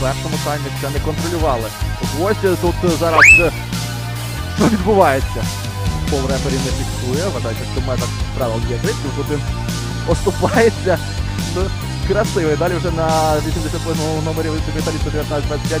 першому таймі це не контролювали. Ось тут е, зараз е, що відбувається. Пол рефері не фіксує, вважаю, що метах правил є критиків, тут він оступається. Ну, красивий. Далі вже на 88-му номері високої талісти 19-25.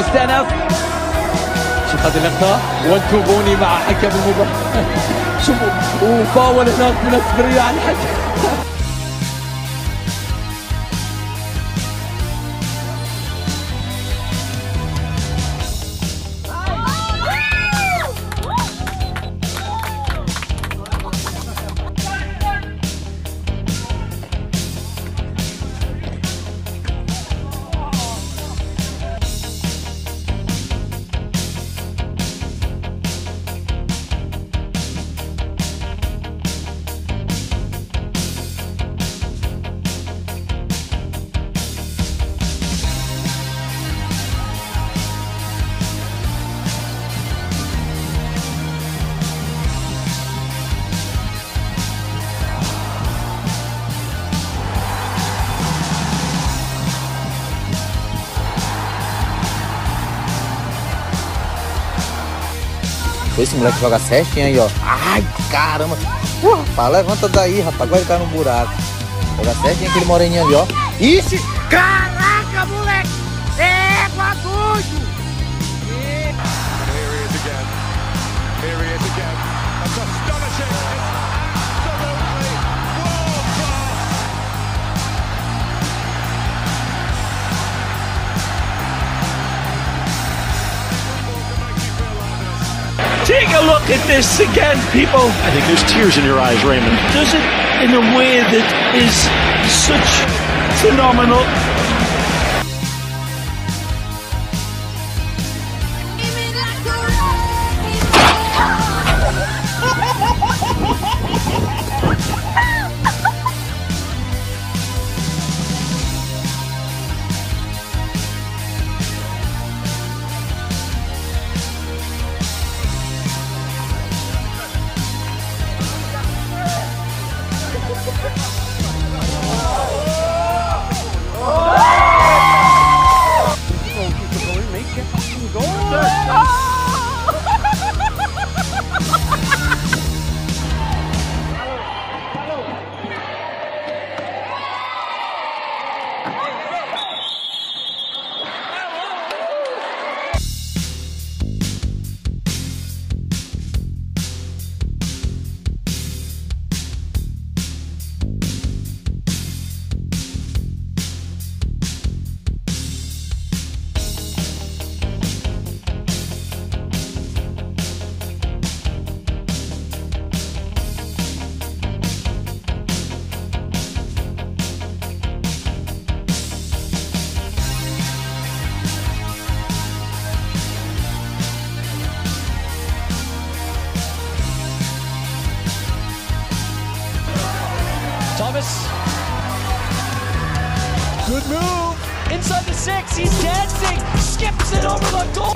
يستأنف شوف هذه اللقطة. وانتو بوني مع حكم المباراة. شوفوا وفاول هناك من اسبريا على الحكم Esse moleque joga certinho aí, ó. Ai, caramba. Uh, rapaz, levanta daí, rapaz. Vai ficar no buraco. Joga certinho aquele moreninho ali, ó. Ixi! Caraca, moleque! Take a look at this again, people. I think there's tears in your eyes, Raymond. Does it in a way that is such phenomenal. Good move. Inside the six. He's dancing. Skips it over the goal.